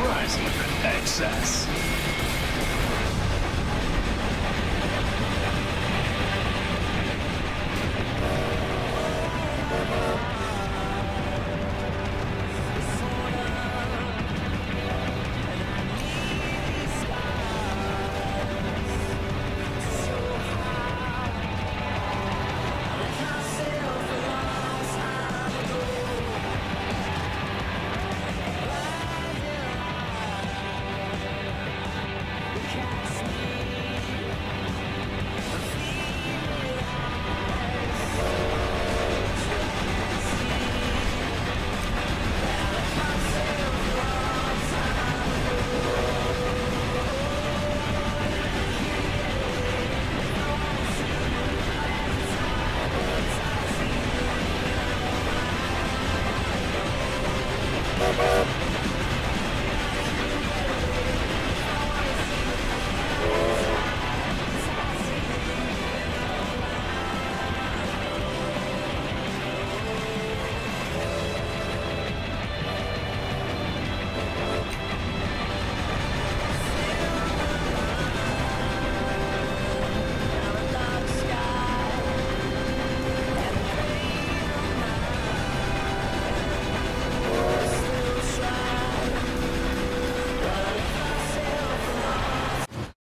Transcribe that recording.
price for excess.